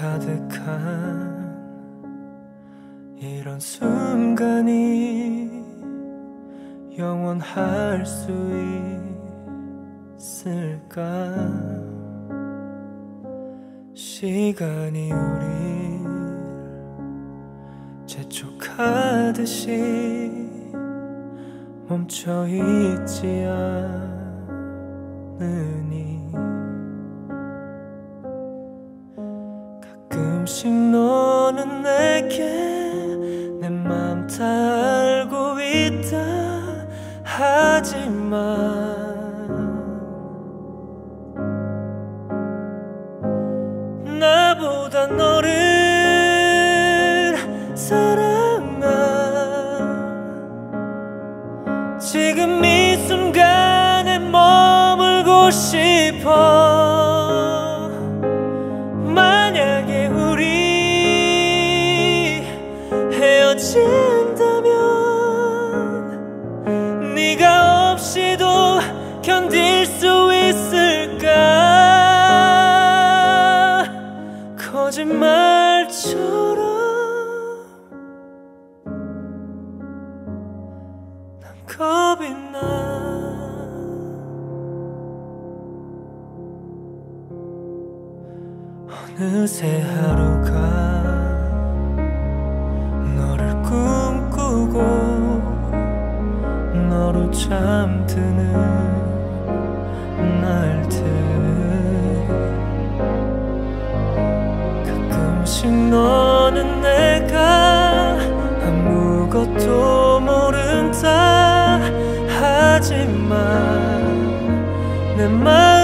가득한 이런 순간이 영원할 수 있을까? 시간이 우리 재촉하듯이 멈춰 있지 않으니 있다 하지만 나보다 너를 사랑한 지금 이 순간에 머물고 싶어 네가 없이도 견딜 수 있을까? 거짓말처럼 난 겁이 나. 어느새 하루가 너로 잠드는 날들. 가끔씩 너는 내가 아무것도 모른다. 하지만 내 마음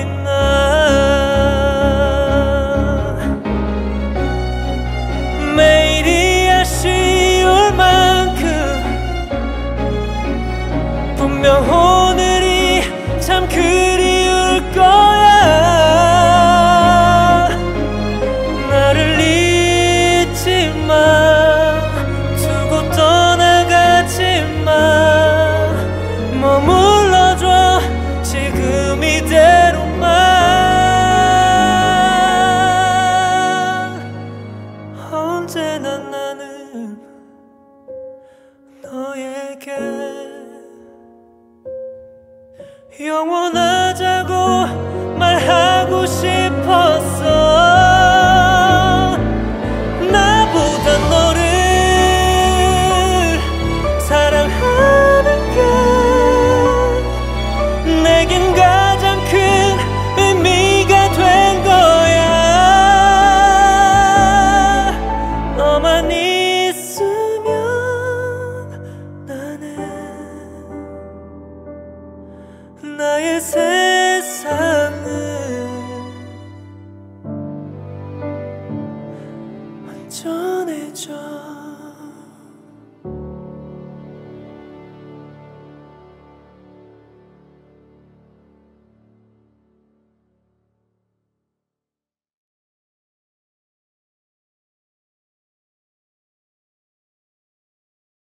겁이 영원하자고 말하고 싶었어. 나보다 너를 사랑하는 게 내겐 가장 큰 의미가 된 거야. 너만 있으면